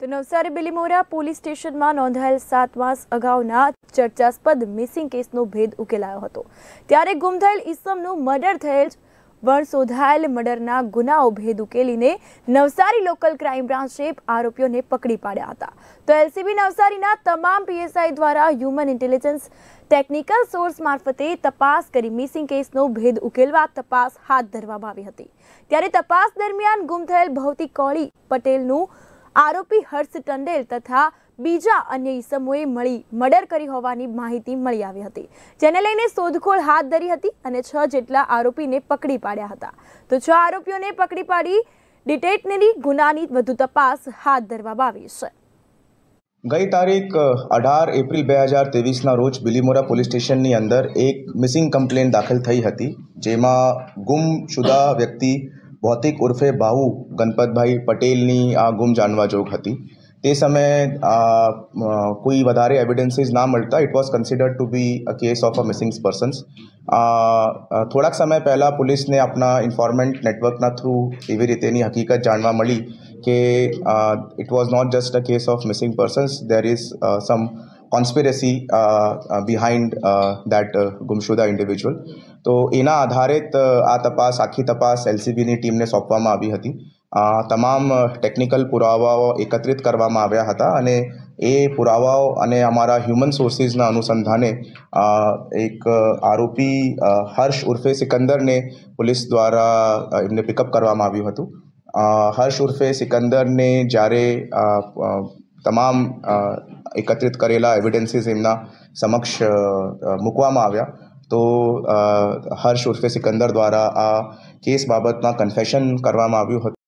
તો નવસારી બિલીમોરા પોલીસ સ્ટેશનમાં નોંધાયેલ સાત માસ અગાઉના ચર્ચાસ્પદ મિસિંગ કેસનો ભેદ ઉકેલાયો હતો. ત્યારે ગુમ થયેલ ઈસમનું મર્ડર થયેલ વણ મર્ડરના ગુનાઓ ભેદ ઉકેલીને નવસારી લોકલ ક્રાઇમ બ્રાન્ચે આરોપીઓને પકડી પાડ્યા હતા. તો એલસીબી નવસારીના તમામ પીએસઆઈ દ્વારા હ્યુમન ઇન્ટેલિજન્સ ટેકનિકલ સોર્સ મારફતે તપાસ કરી મિસિંગ કેસનો ભેદ ઉકેલવા તપાસ હાથ ધરવામાં આવી હતી. ત્યારે તપાસ દરમિયાન ગુમ થયેલ ભૌતિક કોળી પટેલનું આરોપી હર્ષ ટંડેલ તથા બીજા અન્ય ઈસમોએ મળી મર્ડર કરી હોવાની માહિતી મળી આવી હતી, જેને લઈને શોધખોળ હાથ ધરી હતી અને છ જેટલા આરોપીને પકડી પાડ્યા હતા. તો છ આરોપીઓને પકડી પાડી ડિટેટનરી ગુનાની વધુ તપાસ હાથ ધરવામાં આવી છે. ગઈ તારીખ અઢાર એપ્રિલ બે હજાર ત્રેવીસના રોજ બિલીમોરા પોલીસ સ્ટેશનની અંદર એક મિસિંગ કમ્પ્લેન દાખલ થઈ હતી, જેમાં ગુમશુદા વ્યક્તિ ભૌતિક ઉર્ફે ભાઉ ગણપતભાઈ પટેલની આ ગુમ જાણવા જોગ હતી તે સમયે કોઈ વધારે એવિડન્સીસ ના મળતા it was considered to be a case of a missing persons થોડાક સમય પહેલાં પોલીસને આપણા ઇન્ફોર્મેન્ટ નેટવર્કના થ્રુ એવી રીતેની હકીકત જાણવા મળી કે it was not just a case of missing persons there is some conspiracy behind that ગુમશુદા individual તો એના આધારિત આ તપાસ, આખી તપાસ એલસીબીની ટીમને સોંપવામાં આવી હતી. તમામ ટેકનિકલ પુરાવાઓ એકત્રિત કરવામાં આવ્યા હતા અને એ પુરાવાઓ અને અમારા હ્યુમન સોર્સિસના અનુસંધાને એક આરોપી હર્ષ ઉર્ફે સિકંદરને પોલીસ દ્વારા એમને પિકઅપ કરવામાં આવ્યું હતું. હર્ષ ઉર્ફે સિકંદરને જ્યારે તમામ એકત્રિત કરેલા એવિડન્સીસ એમના સમક્ષ મૂકવામાં આવ્યા. તો હર્ષ ઉર્ફે સિકંદર દ્વારા આ કેસ બાબતમાં કન્ફેશન કરવામાં આવ્યું હતું.